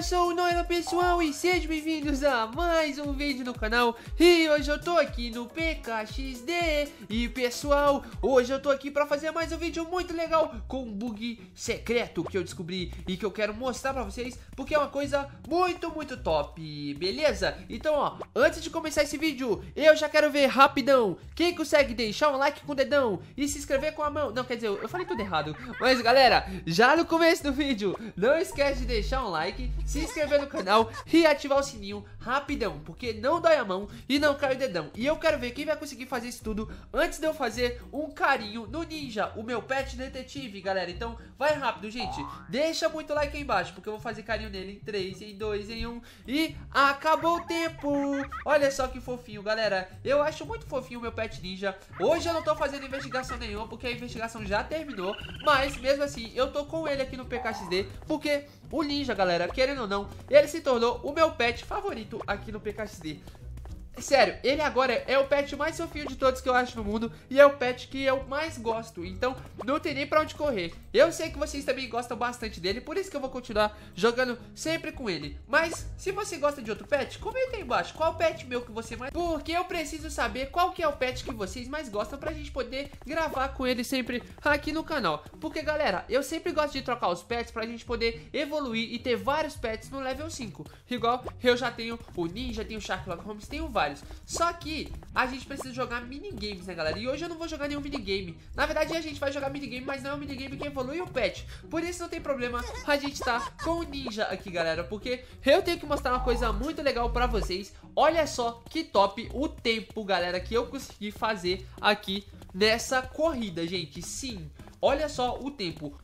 Saudação Noira pessoal e sejam bem-vindos a mais um vídeo no canal. E hoje eu tô aqui no PKXD E pessoal, hoje eu tô aqui pra fazer mais um vídeo muito legal Com um bug secreto que eu descobri e que eu quero mostrar pra vocês Porque é uma coisa muito, muito top, beleza? Então ó, antes de começar esse vídeo, eu já quero ver rapidão. Quem consegue deixar um like com o dedão e se inscrever com a mão? Não, quer dizer, eu falei tudo errado. Mas galera, já no começo do vídeo, não esquece de deixar um like se inscrever no canal e ativar o sininho rapidão Porque não dói a mão e não cai o dedão. E eu quero ver quem vai conseguir fazer isso tudo Antes de eu fazer um carinho no Ninja O meu pet detetive, galera. Então vai rápido, gente. Deixa muito like aí embaixo Porque eu vou fazer carinho nele em 3, em 2, em 1 E acabou o tempo. Olha só que fofinho, galera. Eu acho muito fofinho o meu pet ninja. Hoje eu não tô fazendo investigação nenhuma Porque a investigação já terminou. Mas mesmo assim, eu tô com ele aqui no PKXD Porque o ninja, galera, querendo ou não Ele se tornou o meu pet favorito aqui no PKXD Sério, ele agora é o pet mais fofinho de todos que eu acho no mundo E é o pet que eu mais gosto Então não tem nem pra onde correr. Eu sei que vocês também gostam bastante dele Por isso que eu vou continuar jogando sempre com ele. Mas se você gosta de outro pet Comenta aí embaixo qual pet meu que você mais... Porque eu preciso saber qual que é o pet que vocês mais gostam Pra gente poder gravar com ele sempre aqui no canal. Porque galera, eu sempre gosto de trocar os pets Pra gente poder evoluir e ter vários pets no level 5 Igual eu já tenho o Ninja, tenho o Sharklock Holmes, tenho vários vários. Só que a gente precisa jogar minigames, né, galera? E hoje eu não vou jogar nenhum minigame. Na verdade, a gente vai jogar minigame, mas não é um minigame que evolui o pet. Por isso não tem problema a gente tá com o ninja aqui, galera. Porque eu tenho que mostrar uma coisa muito legal pra vocês. Olha só que top o tempo, galera, que eu consegui fazer aqui nessa corrida, gente. Sim, olha só o tempo.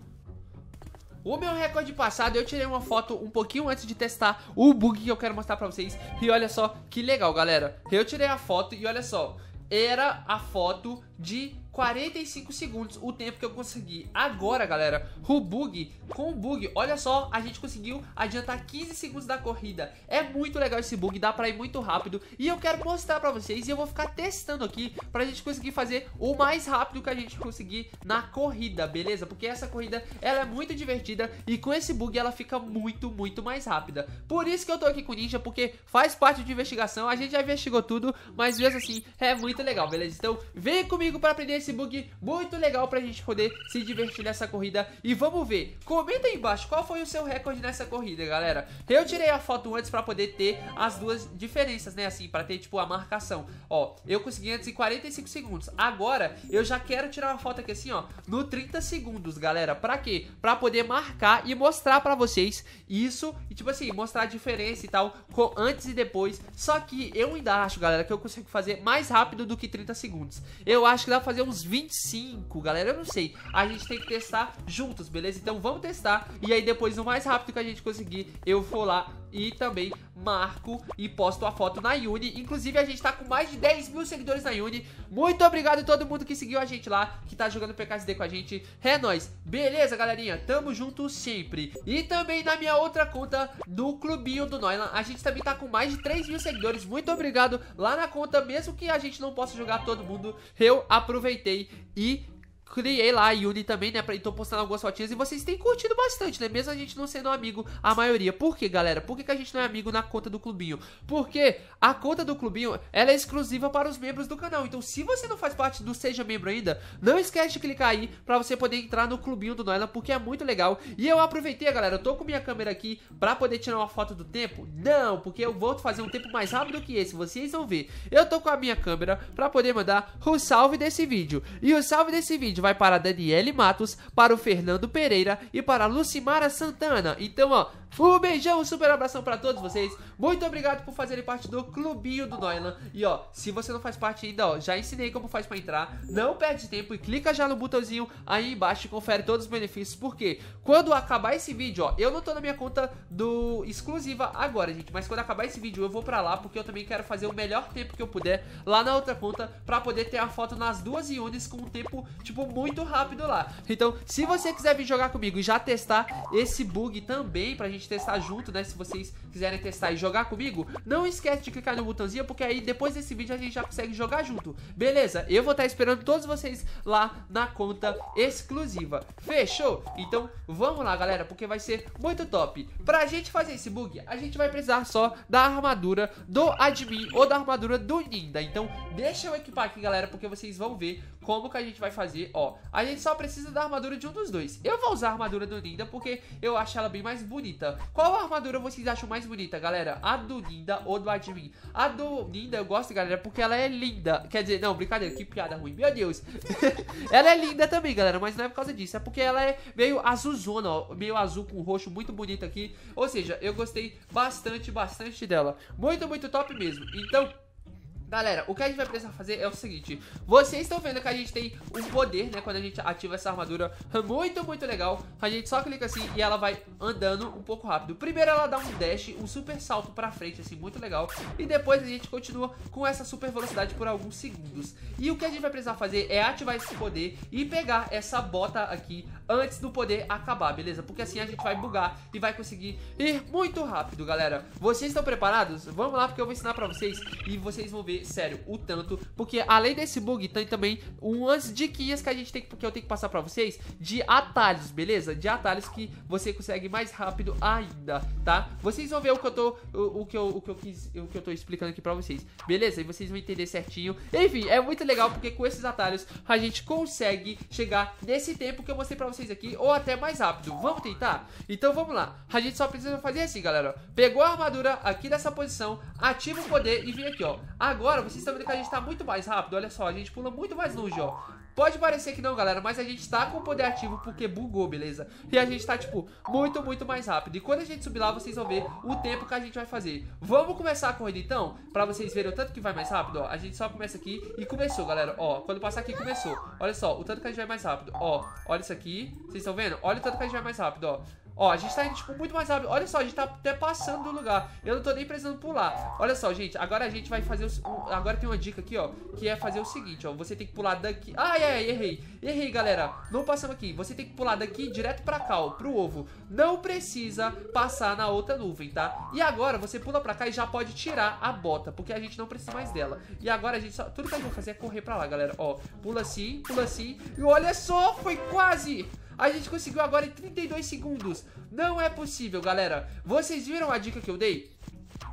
O meu recorde passado, eu tirei uma foto um pouquinho antes de testar o bug que eu quero mostrar pra vocês. E olha só que legal, galera. Eu tirei a foto e olha só, era a foto de 45 segundos o tempo que eu consegui. Agora, galera, o bug, com o bug, olha só, a gente conseguiu adiantar 15 segundos da corrida. É muito legal esse bug, dá pra ir muito rápido. E eu quero mostrar pra vocês e eu vou ficar testando aqui pra gente conseguir fazer o mais rápido que a gente conseguir na corrida, beleza? Porque essa corrida, ela é muito divertida e com esse bug ela fica muito, muito mais rápida. Por isso que eu tô aqui com o Ninja, porque faz parte de investigação, a gente já investigou tudo, mas mesmo assim é muito legal, beleza? Então vem comigo pra aprender esse esse bug muito legal pra gente poder se divertir nessa corrida. E vamos ver, comenta aí embaixo qual foi o seu recorde nessa corrida, galera. Eu tirei a foto antes pra poder ter as duas diferenças, né, assim, pra ter, tipo, a marcação. Ó, eu consegui antes em 45 segundos. Agora, eu já quero tirar uma foto aqui assim, ó, no 30 segundos, galera. Pra quê? Pra poder marcar e mostrar pra vocês isso E, tipo assim, mostrar a diferença e tal, com antes e depois. Só que eu ainda acho, galera, que eu consigo fazer mais rápido do que 30 segundos. Eu acho que dá pra fazer uns uns 25, galera, eu não sei. A gente tem que testar juntos, beleza? Então vamos testar e aí depois, o mais rápido que a gente conseguir, eu vou lá e também marco e posto a foto na Yuni. Inclusive, a gente tá com mais de 10 mil seguidores na Yuni. Muito obrigado a todo mundo que seguiu a gente lá, que tá jogando PKSD com a gente. É nóis. Beleza, galerinha? Tamo junto sempre. E também na minha outra conta do Clubinho do Noilan, a gente também tá com mais de 3 mil seguidores. Muito obrigado lá na conta, mesmo que a gente não possa jogar todo mundo. Eu aproveitei e criei lá a Yuni também, né? E tô postando algumas fotinhas e vocês têm curtido bastante, né? Mesmo a gente não sendo amigo, a maioria. Por que, galera? Por que, que a gente não é amigo na conta do Clubinho? Porque a conta do Clubinho, ela é exclusiva para os membros do canal. Então, se você não faz parte do Seja Membro ainda, não esquece de clicar aí pra você poder entrar no Clubinho do Noela, porque é muito legal. E eu aproveitei, galera, eu tô com minha câmera aqui pra poder tirar uma foto do tempo. Não, porque eu vou fazer um tempo mais rápido que esse, vocês vão ver. Eu tô com a minha câmera pra poder mandar o salve desse vídeo. E o salve desse vídeo vai para a Daniele Matos, para o Fernando Pereira e para a Lucimara Santana. Então, ó, um beijão, um super abração para todos vocês. Muito obrigado por fazerem parte do clubinho do Noilan. E ó, se você não faz parte ainda, ó, já ensinei como faz para entrar. Não perde tempo e clica já no botãozinho aí embaixo e confere todos os benefícios. Porque quando acabar esse vídeo, ó, eu não tô na minha conta do exclusiva agora, gente. Mas quando acabar esse vídeo, eu vou pra lá porque eu também quero fazer o melhor tempo que eu puder lá na outra conta pra poder ter a foto nas duas Iones com um tempo, tipo, muito rápido lá. Então, se você quiser vir jogar comigo e já testar esse bug também pra gente gente testar junto, né? Se vocês quiserem testar e jogar comigo, não esquece de clicar no botãozinho, porque aí depois desse vídeo a gente já consegue jogar junto. Beleza? Eu vou estar esperando todos vocês lá na conta exclusiva. Fechou? Então vamos lá, galera, porque vai ser muito top. Pra gente fazer esse bug, a gente vai precisar só da armadura do admin ou da armadura do Ninda. Então deixa eu equipar aqui, galera, porque vocês vão ver como que a gente vai fazer. Ó, a gente só precisa da armadura de um dos dois. Eu vou usar a armadura do Ninda porque eu acho ela bem mais bonita. Qual armadura vocês acham mais bonita, galera? A do Ninda ou do admin? A do Ninda eu gosto, galera, porque ela é linda. Quer dizer, não, brincadeira, que piada ruim. Meu Deus. ela é linda também, galera, mas não é por causa disso. É porque ela é meio azulzona, ó. Meio azul com roxo, muito bonita aqui. Ou seja, eu gostei bastante, bastante dela. Muito, muito top mesmo. Então... Galera, o que a gente vai precisar fazer é o seguinte. Vocês estão vendo que a gente tem um poder, né Quando a gente ativa essa armadura Muito, muito legal. A gente só clica assim e ela vai andando um pouco rápido. Primeiro ela dá um dash, um super salto pra frente Assim, muito legal. E depois a gente continua com essa super velocidade por alguns segundos. E o que a gente vai precisar fazer é ativar esse poder E pegar essa bota aqui antes do poder acabar, beleza? Porque assim a gente vai bugar e vai conseguir ir muito rápido, galera. Vocês estão preparados? Vamos lá porque eu vou ensinar pra vocês E vocês vão ver sério, o tanto. Porque além desse bug, tem também umas diquinhas que a gente tem que eu tenho que passar pra vocês de atalhos, beleza? De atalhos que você consegue mais rápido ainda, tá? Vocês vão ver o que eu tô. O, o que eu, o que eu quis. O que eu tô explicando aqui pra vocês. Beleza? E vocês vão entender certinho. Enfim, é muito legal porque com esses atalhos a gente consegue chegar nesse tempo que eu mostrei pra vocês aqui, ou até mais rápido. Vamos tentar? Então vamos lá. A gente só precisa fazer assim, galera. Pegou a armadura aqui nessa posição, ativa o poder e vem aqui, ó. Agora Agora, vocês estão vendo que a gente tá muito mais rápido. Olha só, a gente pula muito mais longe, ó. Pode parecer que não, galera, mas a gente tá com o poder ativo porque bugou, beleza? E a gente tá, tipo, muito, muito mais rápido. E quando a gente subir lá, vocês vão ver o tempo que a gente vai fazer. Vamos começar a corrida, então? Pra vocês verem o tanto que vai mais rápido, ó. A gente só começa aqui e começou, galera. Ó, quando passar aqui, começou. Olha só, o tanto que a gente vai mais rápido. Ó, olha isso aqui. Vocês estão vendo? Olha o tanto que a gente vai mais rápido, ó. Ó, a gente tá indo, tipo, muito mais rápido. Olha só, a gente tá até passando do lugar. Eu não tô nem precisando pular. Olha só, gente, agora a gente vai fazer... O... Agora tem uma dica aqui, ó, que é fazer o seguinte, ó. Você tem que pular daqui... Ai, ai, errei. Errei, galera. Não passamos aqui. Você tem que pular daqui direto pra cá, ó, pro ovo. Não precisa passar na outra nuvem, tá? E agora você pula pra cá e já pode tirar a bota, porque a gente não precisa mais dela. E agora a gente só... Tudo que gente vai fazer é correr pra lá, galera. Ó, pula assim, pula assim. E olha só, foi quase... A gente conseguiu agora em 32 segundos. Não é possível, galera. Vocês viram a dica que eu dei?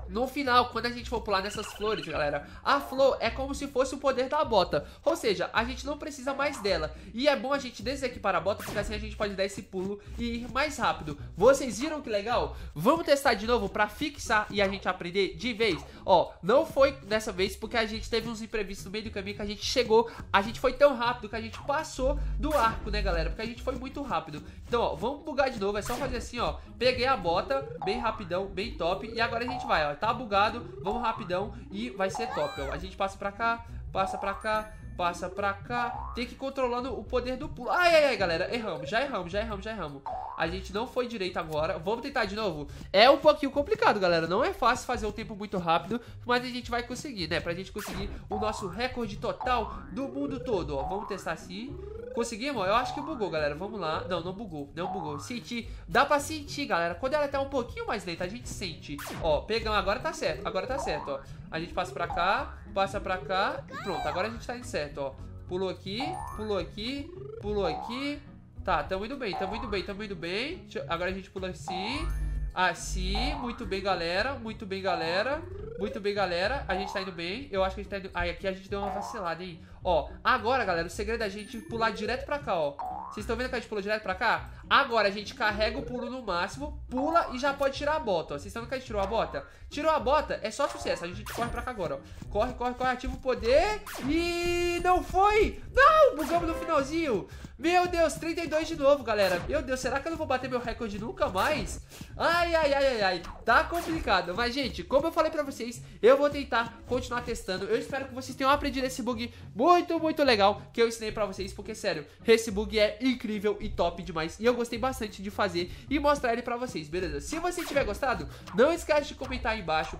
No final, quando a gente for pular nessas flores, galera, a flor é como se fosse o poder da bota. Ou seja, a gente não precisa mais dela. E é bom a gente desequipar a bota, porque assim a gente pode dar esse pulo e ir mais rápido. Vocês viram que legal? Vamos testar de novo pra fixar e a gente aprender de vez. Ó, não foi dessa vez porque a gente teve uns imprevistos no meio do caminho que a gente chegou. A gente foi tão rápido que a gente passou do arco, né, galera? Porque a gente foi muito rápido. Então, ó, vamos bugar de novo. É só fazer assim, ó. Peguei a bota, bem rapidão, bem top. E agora a gente vai, ó tá bugado, vamos rapidão e vai ser top. A gente passa pra cá, passa pra cá, passa pra cá. Tem que ir controlando o poder do pulo. Ai, ai, ai, galera, erramos, já erramos, já erramos, já erramos. A gente não foi direito agora. Vamos tentar de novo? É um pouquinho complicado, galera. Não é fácil fazer o tempo muito rápido, mas a gente vai conseguir, né? Pra gente conseguir o nosso recorde total do mundo todo, ó. Vamos testar assim. Conseguimos? Eu acho que bugou, galera. Vamos lá. Não, não bugou. Não bugou. Sentir. Dá pra sentir, galera. Quando ela tá um pouquinho mais lenta, a gente sente. Ó, pegamos. Agora tá certo. Agora tá certo, ó. A gente passa pra cá, passa pra cá e pronto. Agora a gente tá indo certo, ó. Pulou aqui, pulou aqui, pulou aqui. Tá, tamo indo bem, tamo indo bem, tamo indo bem. Agora a gente pula assim. Assim, muito bem, galera. Muito bem, galera. Muito bem, galera. A gente tá indo bem. Eu acho que a gente tá indo... Ai, aqui a gente deu uma vacilada, hein? Ó, agora, galera, o segredo é a gente pular direto pra cá, ó. Vocês estão vendo que a gente pulou direto pra cá? Agora a gente carrega o pulo no máximo, pula e já pode tirar a bota. Vocês estão vendo que a gente tirou a bota? Tirou a bota, é só sucesso. A gente corre pra cá agora, ó. Corre, corre, corre, ativa o poder. E não foi! Não! Bugamos no finalzinho. Meu Deus, 32 de novo, galera. Meu Deus, será que eu não vou bater meu recorde nunca mais? Ai, ai, ai, ai, ai. Tá complicado. Mas, gente, como eu falei pra vocês, eu vou tentar continuar testando. Eu espero que vocês tenham aprendido esse bug muito, muito legal que eu ensinei pra vocês. Porque, sério, esse bug é incrível e top demais. E eu gostei bastante de fazer e mostrar ele pra vocês, beleza? Se você tiver gostado, não esquece de comentar aí embaixo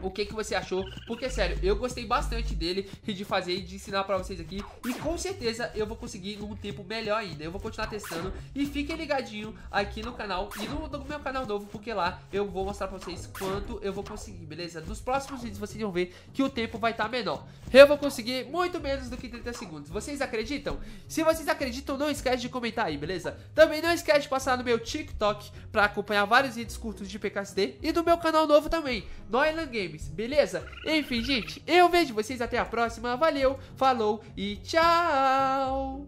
o que, que você achou, porque sério, eu gostei bastante dele e de fazer e de ensinar pra vocês aqui. E com certeza eu vou conseguir num tempo melhor ainda, eu vou continuar testando. E fiquem ligadinho aqui no canal e no, no meu canal novo, porque lá eu vou mostrar pra vocês quanto eu vou conseguir, beleza? Nos próximos vídeos vocês vão ver que o tempo vai estar tá menor, eu vou conseguir muito menos do que 30 segundos, vocês acreditam? Se vocês acreditam, não esquece de comentar aí, beleza? Também não esquece de passar no meu TikTok pra acompanhar vários vídeos curtos de PKSD e do meu canal novo também, Noiland Games, beleza? Enfim, gente, eu vejo vocês até a próxima. Valeu, falou e tchau!